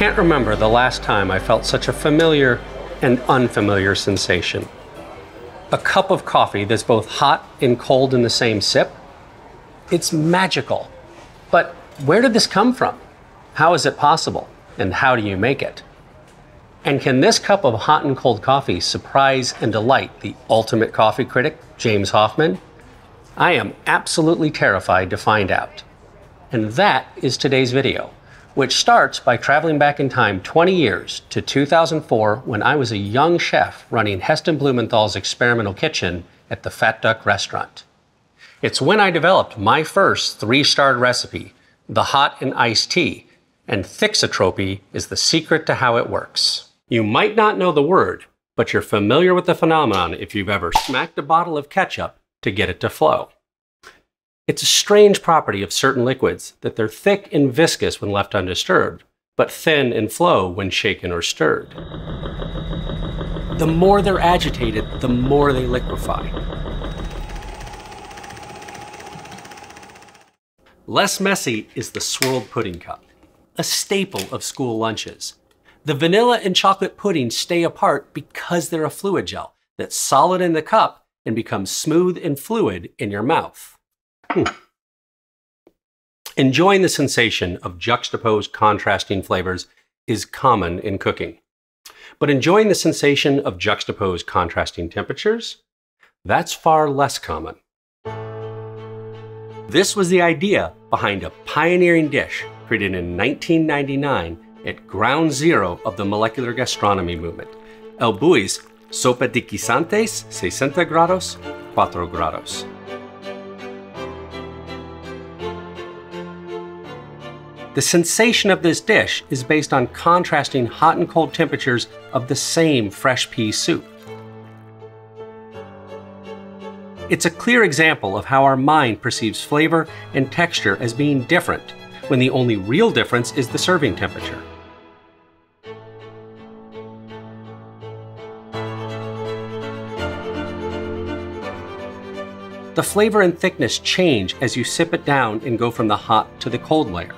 can't remember the last time I felt such a familiar and unfamiliar sensation. A cup of coffee that's both hot and cold in the same sip? It's magical. But where did this come from? How is it possible? And how do you make it? And can this cup of hot and cold coffee surprise and delight the ultimate coffee critic, James Hoffmann? I am absolutely terrified to find out. And that is today's video which starts by traveling back in time 20 years to 2004 when I was a young chef running Heston Blumenthal's experimental kitchen at the Fat Duck restaurant. It's when I developed my first three starred recipe, the hot and iced tea, and thixotropy is the secret to how it works. You might not know the word, but you're familiar with the phenomenon if you've ever smacked a bottle of ketchup to get it to flow. It's a strange property of certain liquids that they're thick and viscous when left undisturbed, but thin and flow when shaken or stirred. The more they're agitated, the more they liquefy. Less messy is the swirled pudding cup, a staple of school lunches. The vanilla and chocolate pudding stay apart because they're a fluid gel that's solid in the cup and becomes smooth and fluid in your mouth. Hmm. Enjoying the sensation of juxtaposed contrasting flavors is common in cooking. But enjoying the sensation of juxtaposed contrasting temperatures? That's far less common. This was the idea behind a pioneering dish created in 1999 at ground zero of the molecular gastronomy movement, El Bulli's Sopa de guisantes 60 grados, 4 grados. The sensation of this dish is based on contrasting hot and cold temperatures of the same fresh pea soup. It's a clear example of how our mind perceives flavor and texture as being different, when the only real difference is the serving temperature. The flavor and thickness change as you sip it down and go from the hot to the cold layer.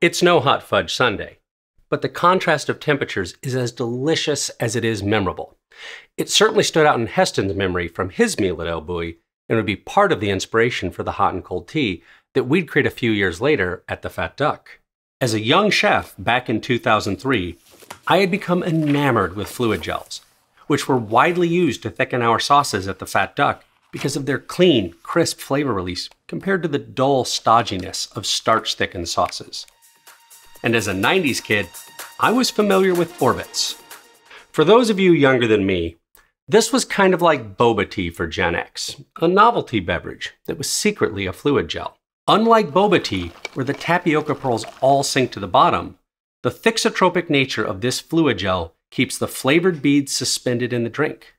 It's no hot fudge sundae, but the contrast of temperatures is as delicious as it is memorable. It certainly stood out in Heston's memory from his meal at El Bulli and would be part of the inspiration for the hot and cold tea that we'd create a few years later at the Fat Duck. As a young chef back in 2003, I had become enamored with fluid gels, which were widely used to thicken our sauces at the Fat Duck because of their clean, crisp flavor release compared to the dull stodginess of starch thickened sauces and as a 90s kid, I was familiar with Orbitz. For those of you younger than me, this was kind of like boba tea for Gen X, a novelty beverage that was secretly a fluid gel. Unlike boba tea, where the tapioca pearls all sink to the bottom, the thixotropic nature of this fluid gel keeps the flavored beads suspended in the drink.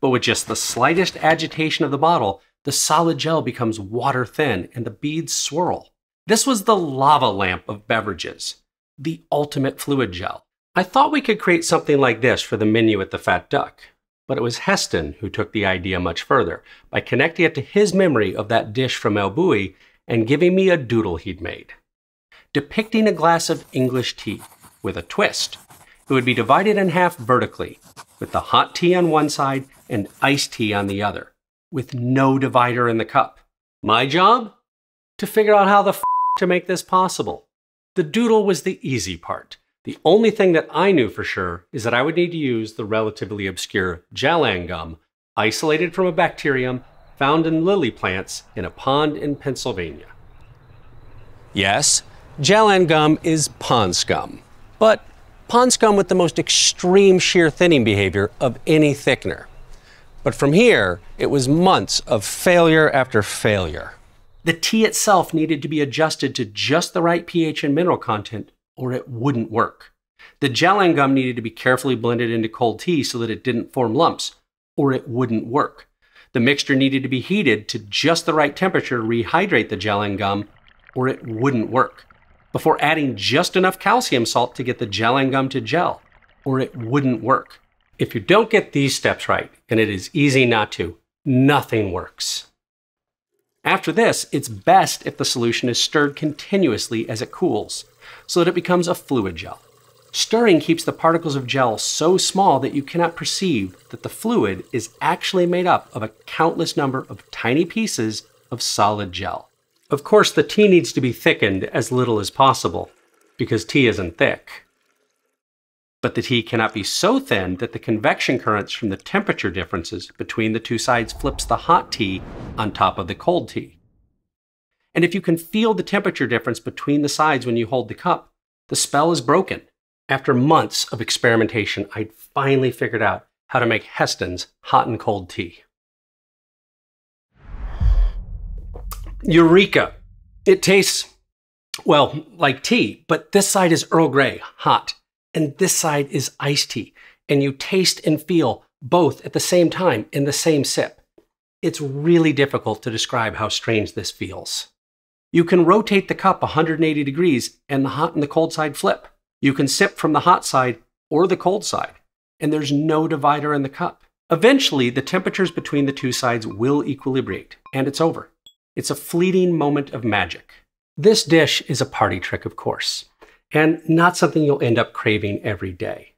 But with just the slightest agitation of the bottle, the solid gel becomes water thin and the beads swirl. This was the lava lamp of beverages the ultimate fluid gel. I thought we could create something like this for the menu at the Fat Duck, but it was Heston who took the idea much further by connecting it to his memory of that dish from El Bulli and giving me a doodle he'd made. Depicting a glass of English tea with a twist. It would be divided in half vertically, with the hot tea on one side and iced tea on the other, with no divider in the cup. My job? To figure out how the to make this possible. The doodle was the easy part. The only thing that I knew for sure is that I would need to use the relatively obscure gellan gum, isolated from a bacterium found in lily plants in a pond in Pennsylvania. Yes, gellan gum is pond scum, but pond scum with the most extreme shear thinning behavior of any thickener. But from here, it was months of failure after failure. The tea itself needed to be adjusted to just the right pH and mineral content, or it wouldn't work. The gellan gum needed to be carefully blended into cold tea so that it didn't form lumps, or it wouldn't work. The mixture needed to be heated to just the right temperature to rehydrate the gellan gum, or it wouldn't work. before adding just enough calcium salt to get the gellan gum to gel, or it wouldn't work. If you don't get these steps right, and it is easy not to, nothing works. After this, it's best if the solution is stirred continuously as it cools, so that it becomes a fluid gel. Stirring keeps the particles of gel so small that you cannot perceive that the fluid is actually made up of a countless number of tiny pieces of solid gel. Of course, the tea needs to be thickened as little as possible, because tea isn't thick but the tea cannot be so thin that the convection currents from the temperature differences between the two sides flips the hot tea on top of the cold tea. And if you can feel the temperature difference between the sides when you hold the cup, the spell is broken. After months of experimentation, I'd finally figured out how to make Heston's hot and cold tea. Eureka! It tastes, well, like tea, but this side is Earl Grey, hot, and this side is iced tea. And you taste and feel both at the same time in the same sip. It's really difficult to describe how strange this feels. You can rotate the cup 180 degrees and the hot and the cold side flip. You can sip from the hot side or the cold side, and there's no divider in the cup. Eventually, the temperatures between the two sides will equilibrate, and it's over. It's a fleeting moment of magic. This dish is a party trick, of course and not something you'll end up craving every day.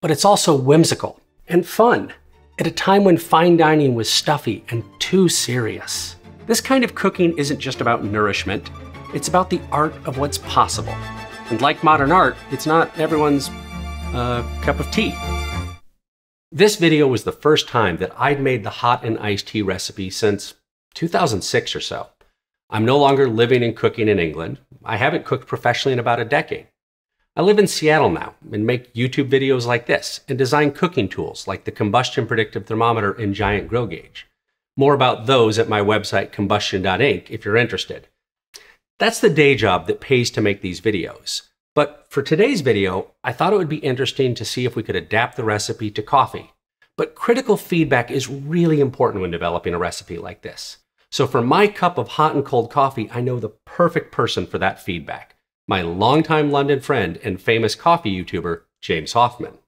But it's also whimsical and fun at a time when fine dining was stuffy and too serious. This kind of cooking isn't just about nourishment, it's about the art of what's possible. And like modern art, it's not everyone's uh, cup of tea. This video was the first time that I'd made the hot and iced tea recipe since 2006 or so. I'm no longer living and cooking in England. I haven't cooked professionally in about a decade. I live in Seattle now and make YouTube videos like this and design cooking tools like the combustion predictive thermometer and giant grill gauge. More about those at my website combustion.inc if you're interested. That's the day job that pays to make these videos. But for today's video, I thought it would be interesting to see if we could adapt the recipe to coffee. But critical feedback is really important when developing a recipe like this. So for my cup of hot and cold coffee, I know the perfect person for that feedback. My longtime London friend and famous coffee YouTuber, James Hoffmann.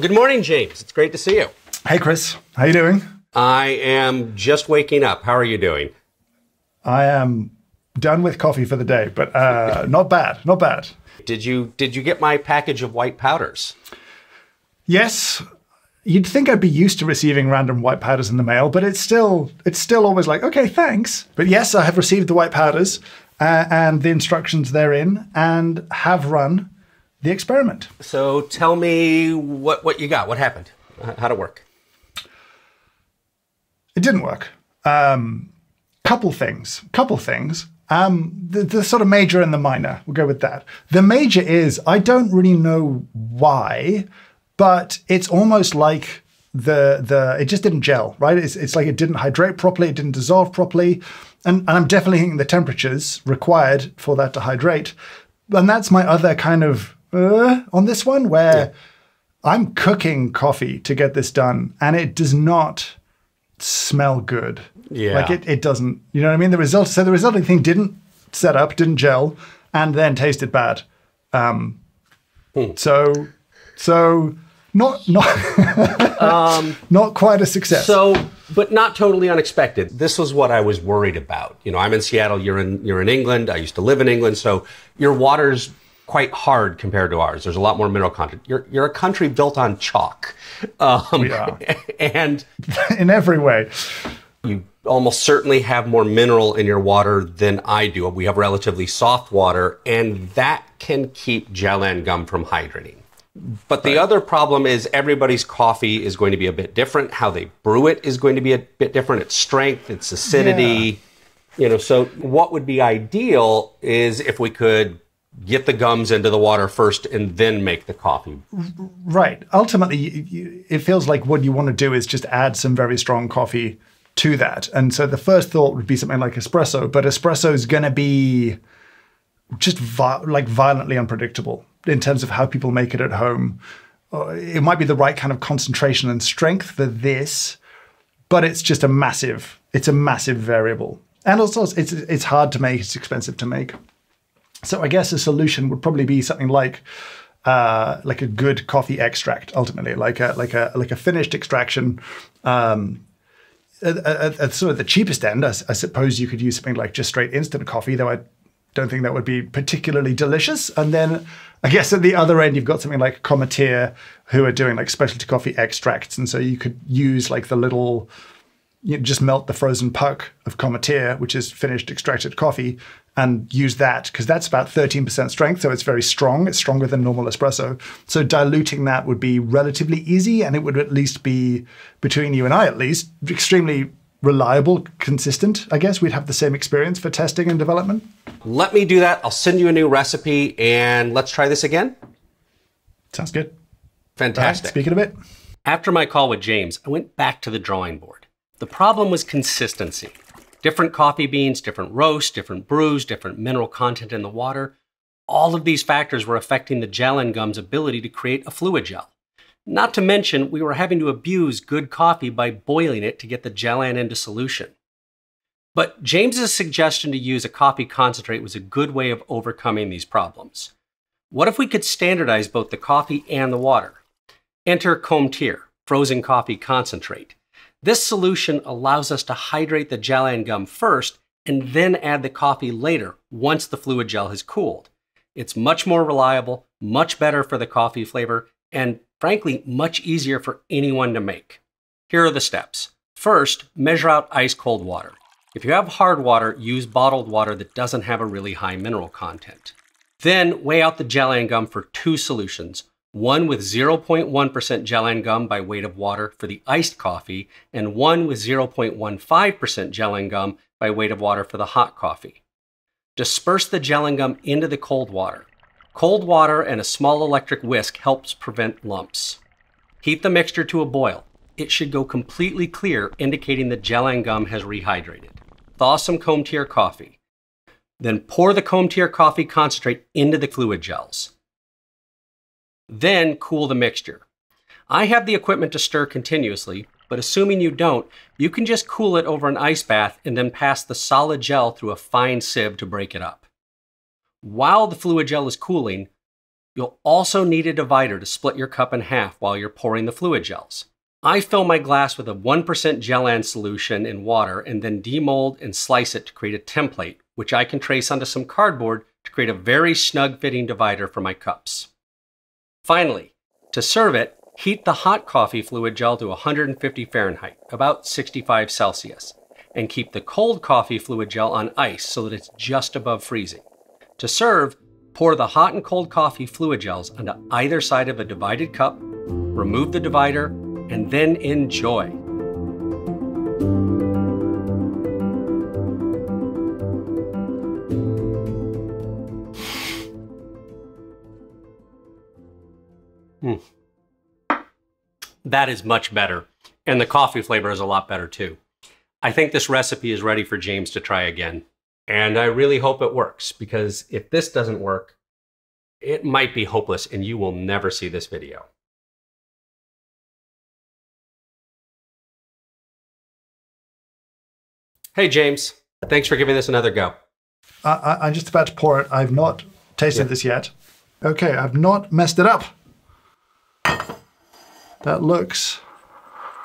Good morning, James. It's great to see you. Hey, Chris. How you doing? I am just waking up. How are you doing? I am done with coffee for the day, but uh, not bad. Not bad. Did you did you get my package of white powders? Yes, you'd think I'd be used to receiving random white powders in the mail, but it's still it's still always like, okay, thanks. But yes, I have received the white powders uh, and the instructions therein, and have run the experiment. So tell me what what you got. What happened? How'd it work? It didn't work. Um, couple things. Couple things. Um, the, the sort of major and the minor. We'll go with that. The major is I don't really know why but it's almost like the the it just didn't gel, right? It's, it's like it didn't hydrate properly, it didn't dissolve properly, and, and I'm definitely hitting the temperatures required for that to hydrate. And that's my other kind of uh, on this one where yeah. I'm cooking coffee to get this done, and it does not smell good. Yeah, like it, it doesn't. You know what I mean? The result. So the resulting thing didn't set up, didn't gel, and then tasted bad. Um, hmm. So so not not um, not quite a success. So, but not totally unexpected. This was what I was worried about. You know, I'm in Seattle. You're in you're in England. I used to live in England, so your water's quite hard compared to ours. There's a lot more mineral content. You're you're a country built on chalk. Um, we are, and in every way. You almost certainly have more mineral in your water than I do. We have relatively soft water, and that can keep gellan gum from hydrating. But the right. other problem is everybody's coffee is going to be a bit different. How they brew it is going to be a bit different. Its strength, its acidity. Yeah. You know, so what would be ideal is if we could get the gums into the water first and then make the coffee. Right. Ultimately, it feels like what you want to do is just add some very strong coffee to that. And so the first thought would be something like espresso, but espresso is going to be just vi- like violently unpredictable in terms of how people make it at home. Uh, it might be the right kind of concentration and strength for this, but it's just a massive, it's a massive variable. And also, it's it's hard to make. It's expensive to make. So I guess a solution would probably be something like uh, like a good coffee extract, ultimately, like a like a like a finished extraction. Um, at, at, at sort of the cheapest end, I, I suppose you could use something like just straight instant coffee, though I don't think that would be particularly delicious. And then I guess at the other end, you've got something like Cometeer, who are doing like specialty coffee extracts, and so you could use like the little you know, just melt the frozen puck of Cometeer, which is finished extracted coffee, and use that because that's about 13% strength. So it's very strong. It's stronger than normal espresso. So diluting that would be relatively easy and it would at least be, between you and I at least, extremely reliable, consistent. I guess we'd have the same experience for testing and development. Let me do that. I'll send you a new recipe and let's try this again. Sounds good. Fantastic. Right, speaking of it. After my call with James, I went back to the drawing board. The problem was consistency. Different coffee beans, different roasts, different brews, different mineral content in the water. All of these factors were affecting the gellan gum's ability to create a fluid gel. Not to mention, we were having to abuse good coffee by boiling it to get the gellan into solution. But James's suggestion to use a coffee concentrate was a good way of overcoming these problems. What if we could standardize both the coffee and the water? Enter Cometeer, frozen coffee concentrate. This solution allows us to hydrate the gellan gum first and then add the coffee later once the fluid gel has cooled. It's much more reliable, much better for the coffee flavor, and frankly, much easier for anyone to make. Here are the steps. First, measure out ice cold water. If you have hard water, use bottled water that doesn't have a really high mineral content. Then weigh out the gellan gum for two solutions one with 0.1% gellan gum by weight of water for the iced coffee, and one with 0.15% gellan gum by weight of water for the hot coffee. Disperse the gellan gum into the cold water. Cold water and a small electric whisk helps prevent lumps. Heat the mixture to a boil. It should go completely clear, indicating the gellan gum has rehydrated. Thaw some Cometeer coffee. Then pour the Cometeer coffee concentrate into the fluid gels. Then cool the mixture. I have the equipment to stir continuously, but assuming you don't, you can just cool it over an ice bath and then pass the solid gel through a fine sieve to break it up. While the fluid gel is cooling, you'll also need a divider to split your cup in half while you're pouring the fluid gels. I fill my glass with a 1% gellan solution in water and then demold and slice it to create a template, which I can trace onto some cardboard to create a very snug fitting divider for my cups. Finally, to serve it, heat the hot coffee fluid gel to 150 Fahrenheit, about 65 Celsius, and keep the cold coffee fluid gel on ice so that it's just above freezing. To serve, pour the hot and cold coffee fluid gels onto either side of a divided cup, remove the divider, and then enjoy. Mm. That is much better. And the coffee flavor is a lot better too. I think this recipe is ready for James to try again. And I really hope it works because if this doesn't work, it might be hopeless and you will never see this video. Hey, James. Thanks for giving this another go. I, am just about to pour it. I've not tasted yeah. this yet. Okay, I've not messed it up. That looks,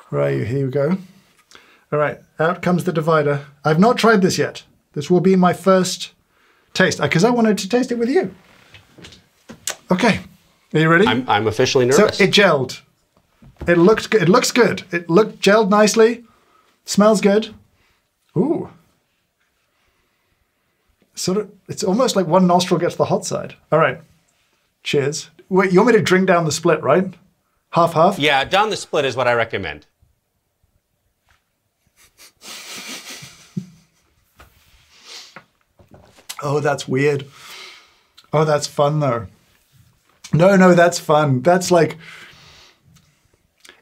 right, here we go. All right, out comes the divider. I've not tried this yet. This will be my first taste uh, because I wanted to taste it with you. Okay, are you ready? I'm, I'm officially nervous. So it gelled. It looks good. It looks good. It looked gelled nicely. Smells good. Ooh. Sort of. It's almost like one nostril gets the hot side. All right. Cheers. Wait, you want me to drink down the split, right? Half half? Yeah, down the split is what I recommend. Oh, that's weird. Oh, that's fun though. No, no, that's fun. That's like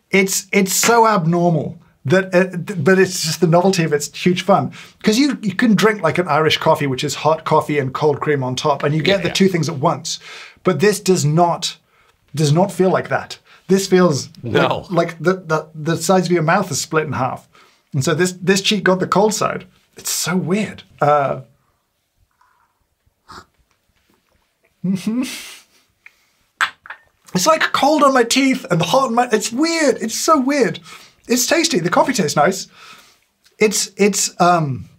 it's it's so abnormal that uh, but it's just the novelty of it's huge fun because you you can drink like an Irish coffee which is hot coffee and cold cream on top and you get yeah, the yeah. two things at once. But this does not does not feel like that. This feels no. like, like the, the, the sides of your mouth is split in half. And so this, this cheek got the cold side. it's so weird. Uh, It's like cold on my teeth and the hot on my. It's weird. It's so weird. It's tasty. The coffee tastes nice. It's it's um.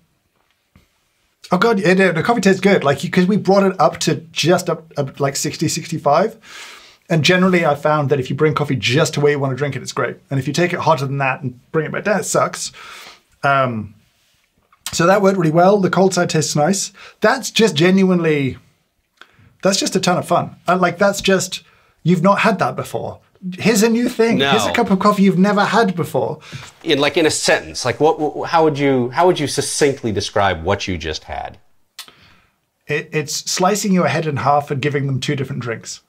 Oh god, yeah, no, the coffee tastes good. Like because we brought it up to just up, up like 60, 65. And generally, I found that if you bring coffee just to where you want to drink it, it's great. And if you take it hotter than that and bring it back down, it sucks. Um, so that worked really well. The cold side tastes nice. That's just genuinely, that's just a ton of fun. And like that's just you've not had that before. Here's a new thing. No. Here's a cup of coffee you've never had before. In like in a sentence, like what? How would you how would you succinctly describe what you just had? It, it's slicing your head in half and giving them two different drinks.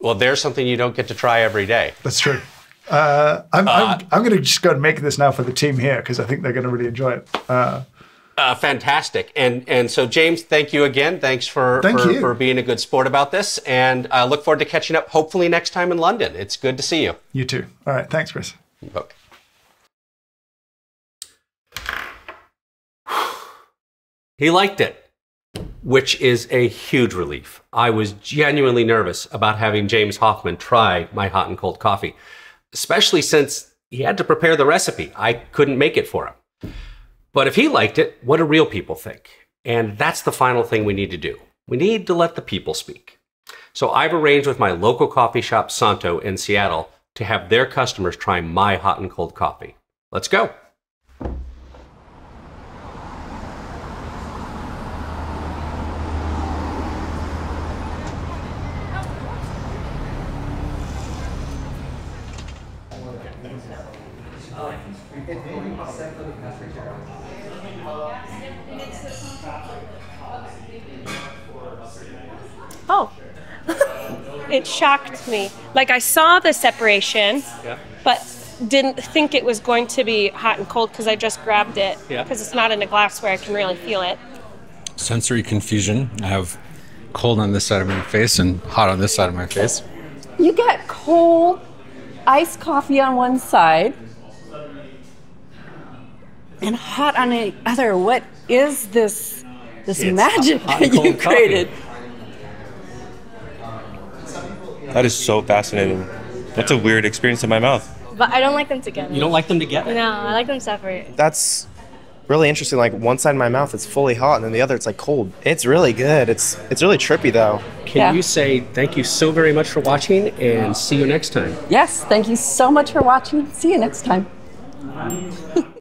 Well, there's something you don't get to try every day. That's true. Uh, I'm, I'm, I'm going to just go and make this now for the team here because I think they're going to really enjoy it. Uh, Uh, fantastic. And and so James, thank you again. Thanks for Thank for, you. for being a good sport about this. And I look forward to catching up hopefully next time in London. It's good to see you. you too. All right. Thanks, Chris. Okay. He liked it, which is a huge relief. I was genuinely nervous about having James Hoffmann try my hot and cold coffee, especially since he had to prepare the recipe. I couldn't make it for him. But if he liked it, what do real people think? And that's the final thing we need to do. We need to let the people speak. So I've arranged with my local coffee shop, Santo, in Seattle, to have their customers try my hot and cold coffee. Let's go. Oh. it shocked me. Like I saw the separation, Yeah. but didn't think it was going to be hot and cold because I just grabbed it. Yeah. Because it's not in a glass where I can really feel it. sensory confusion. I have cold on this side of my face and hot on this side of my face. You get cold iced coffee on one side and hot on the other. What is this this It's magic hot that you cold coffee. created? That is so fascinating. That's a weird experience in my mouth. But I don't like them together. You don't like them together? No, I like them separate. that's really interesting. Like one side of my mouth it's fully hot, and then the other it's like cold. It's really good. It's it's really trippy though. Can Yeah. you say thank you so very much for watching and see you next time? Yes, thank you so much for watching. See you next time.